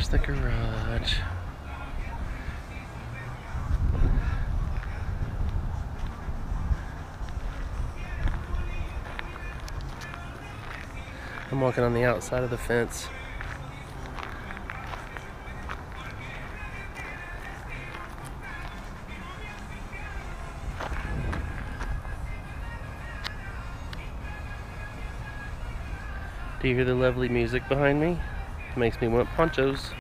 Here's the garage. I'm walking on the outside of the fence. Do you hear the lovely music behind me? Makes me want ponchos.